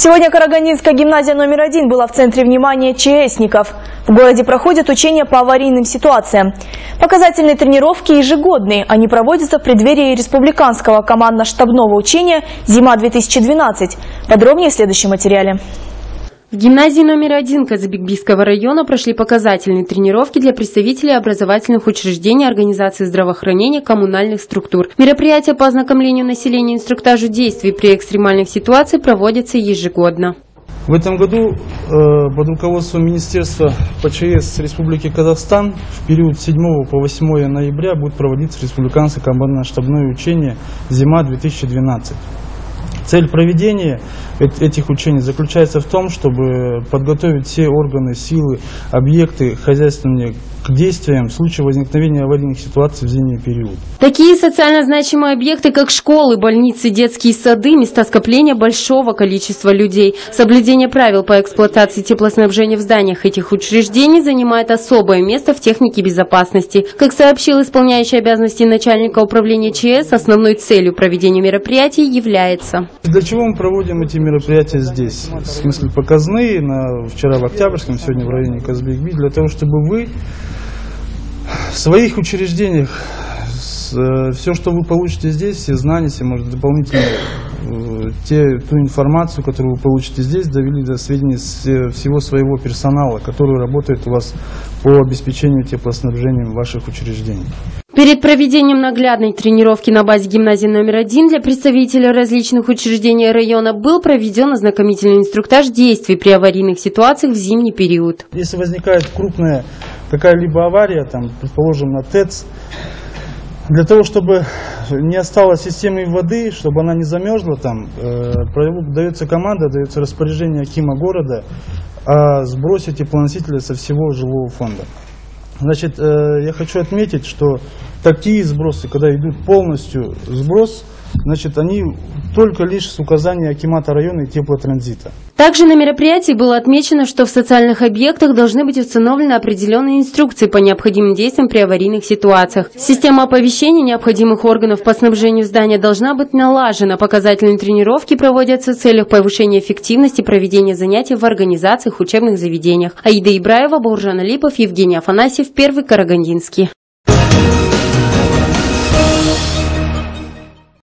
Сегодня Карагандинская гимназия номер один была в центре внимания ЧСников. В городе проходят учения по аварийным ситуациям. Показательные тренировки ежегодные. Они проводятся в преддверии республиканского командно-штабного учения «Зима-2012». Подробнее в следующем материале. В гимназии номер один Казабекбийского района прошли показательные тренировки для представителей образовательных учреждений, организаций здравоохранения, коммунальных структур. Мероприятия по ознакомлению населения инструктажу действий при экстремальных ситуациях проводятся ежегодно. В этом году э, под руководством Министерства ПЧС Республики Казахстан в период с 7 по 8 ноября будет проводиться республиканское командно-штабное учение «Зима-2012». Цель проведения этих учений заключается в том, чтобы подготовить все органы, силы, объекты хозяйственные к действиям в случае возникновения аварийных ситуаций в зимний период. Такие социально значимые объекты, как школы, больницы, детские сады, места скопления большого количества людей. Соблюдение правил по эксплуатации теплоснабжения в зданиях этих учреждений занимает особое место в технике безопасности. Как сообщил исполняющий обязанности начальника управления ЧС, основной целью проведения мероприятий является. Для чего мы проводим эти мероприятия здесь? В смысле показные, на, вчера в Октябрьском, сегодня в районе Казбекби, для того, чтобы вы в своих учреждениях э, все, что вы получите здесь, все знания, все, может, дополнительно э, те, ту информацию, которую вы получите здесь, довели до сведения всего своего персонала, который работает у вас по обеспечению теплоснабжением ваших учреждений. Перед проведением наглядной тренировки на базе гимназии номер один для представителей различных учреждений района был проведен ознакомительный инструктаж действий при аварийных ситуациях в зимний период. Если возникает крупная какая-либо авария, там, предположим, на ТЭЦ, для того, чтобы не осталось системы воды, чтобы она не замерзла, там, э, дается команда, дается распоряжение Акима города о сбросе теплоносителя со всего жилого фонда. Значит, э, я хочу отметить, что такие сбросы, когда идут полностью сброс, значит, они только лишь с указания Акимата района и теплотранзита. Также на мероприятии было отмечено, что в социальных объектах должны быть установлены определенные инструкции по необходимым действиям при аварийных ситуациях. Система оповещения необходимых органов по снабжению здания должна быть налажена. Показательные тренировки проводятся в целях повышения эффективности проведения занятий в организациях, учебных заведениях. Аида Ибраева, Бауржан Алипов, Евгений Афанасьев, Первый Карагандинский.